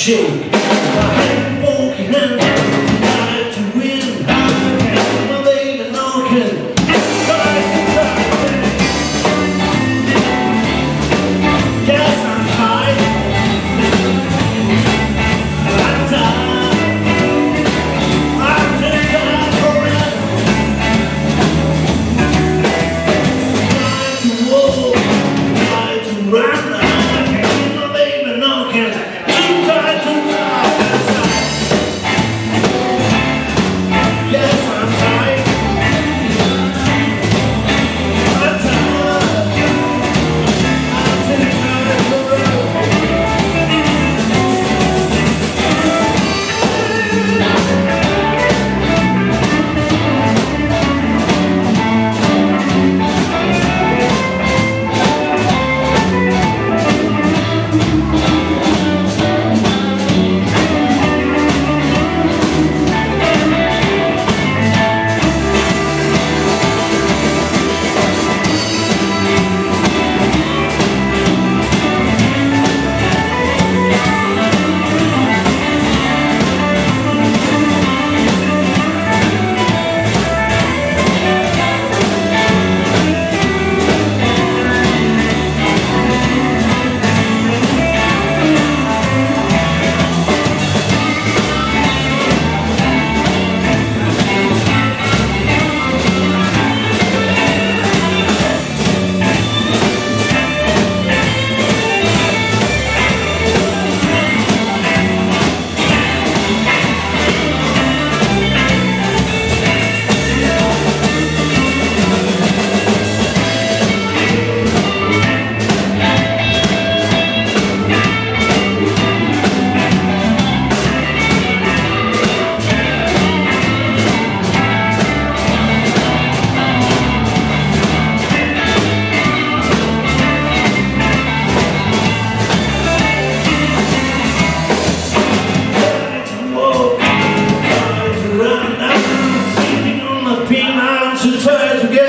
shake my hand, funky hand. to turn to